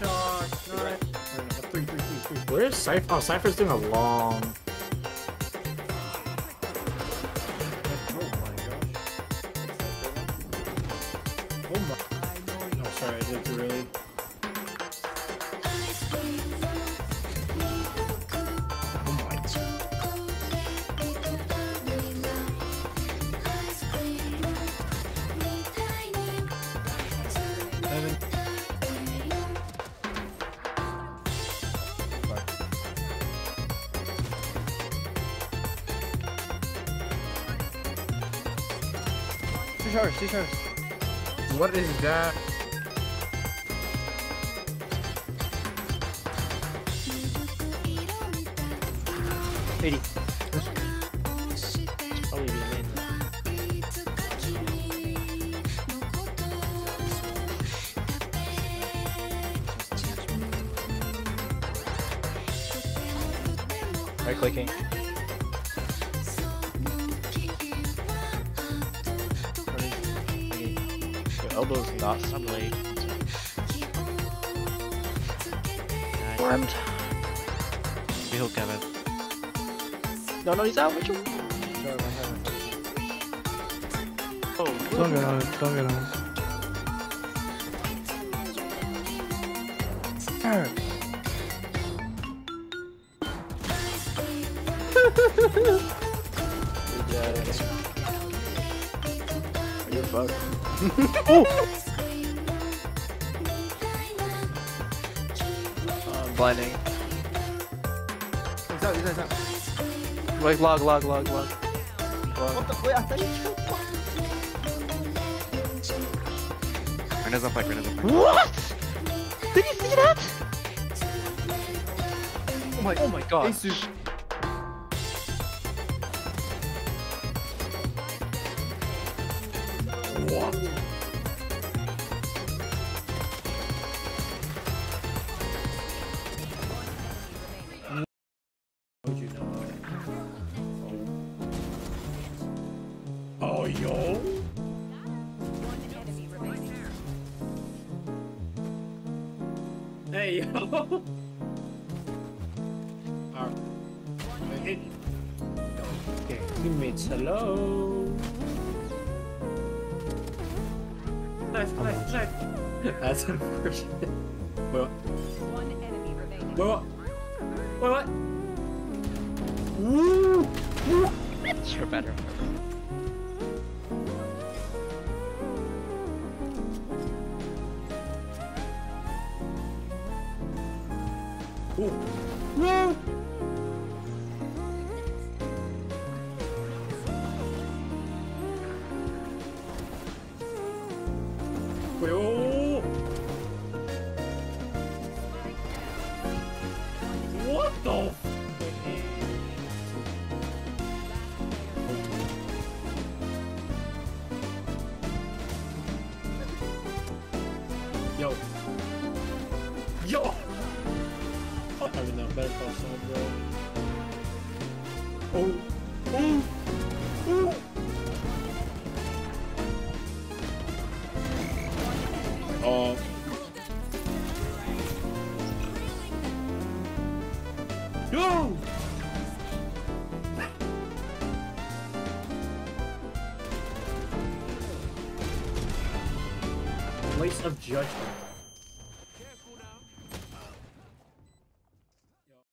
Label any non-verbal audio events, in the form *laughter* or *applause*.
Shot. Nice. Three, three, three, three. Where's Cypher? Oh, Cypher's doing a long. Oh my gosh. Oh my. Oh, sorry, I did it Two showers, two showers. What is that? Eighty. Probably be main. Right clicking. Elbow's not I'm late. armed. We hook Kevin. No, no, he's out. Mitchell. Oh, Don't get on it. Don't get on it. *laughs* You're fucked. I'm uh, blinding. He's out, he's out, he's out. Like log, log, log, log. What the? Wait, I thought you killed Reyna's on flank, Reyna's on flank. What? Did you see that? Oh my, oh my god. Asu. Know? Oh, yo. Hey, yo. *laughs* Alright. Okay, teammates, hello. Nice, nice, nice. *laughs* That's unfortunate. Wait, what? One enemy remaining. Wait, what? Wait, what? Woo! Woo! You're better. Ooh. Woo! What the? Yo. Yo! I better someone, bro. Oh. Oh. Oh. Place of judgment.